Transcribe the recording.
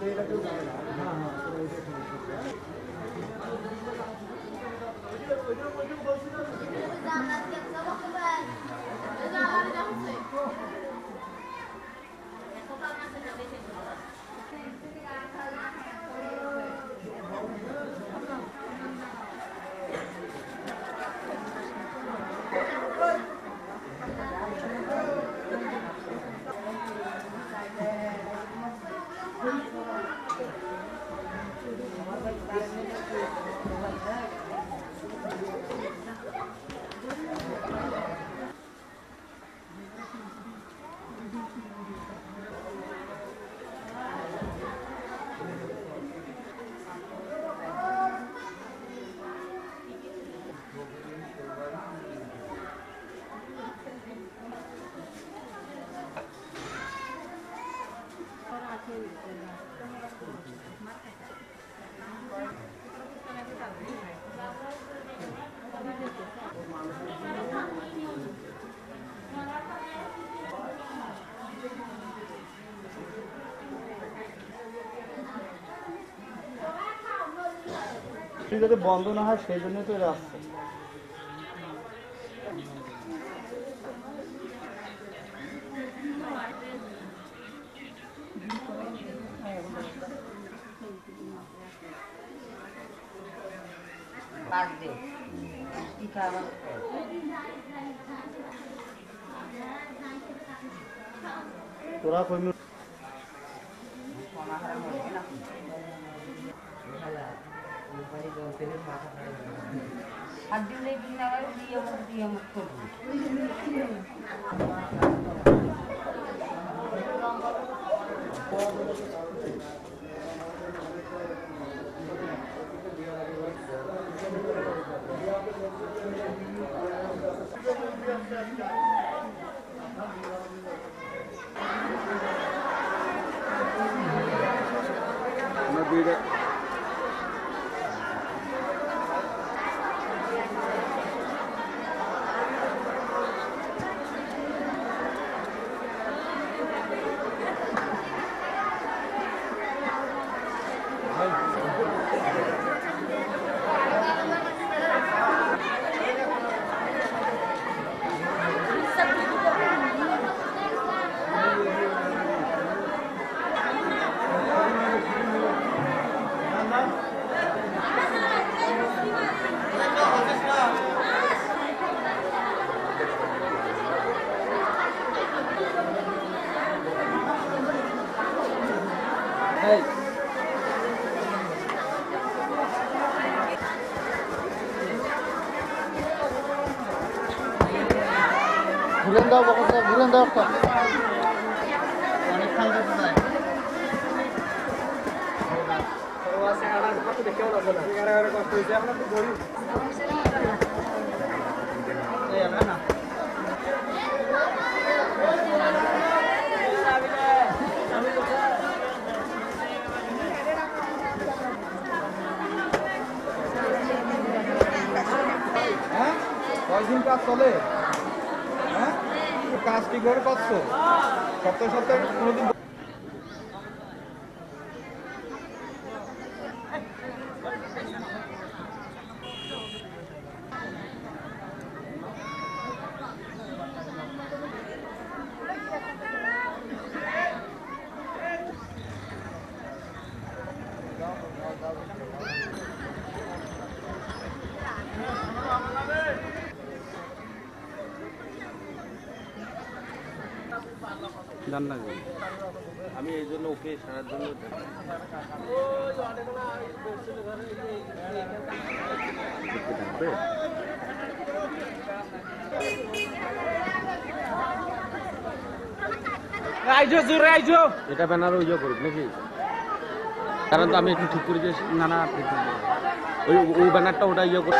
Thank you. যাতে বন্ধ না হয় সেই জন্য তো এরা আসছে। তোরা কই আর দিলে দিন আবার দিয়ে দিয়ে মুখ করব। i'm Not be that. ঘুরেন দাও বকরটা ঘুরেন দাও একটা অনেক ঠান্ডা কোথায় না কাজ চলে? হ্যাঁ? কাজ কি করে করছ? সপ্তাহে সপ্তাহে কোনোদিন আমি এই জন্য ওকে সারার জন্য এটা ব্যানার ওই করুক নাকি? কারণ তো আমি একটু ঠিক করে দিয়েছি। না না ঠিক ওই ওই ব্যানারটা ওটা ইয়ে করে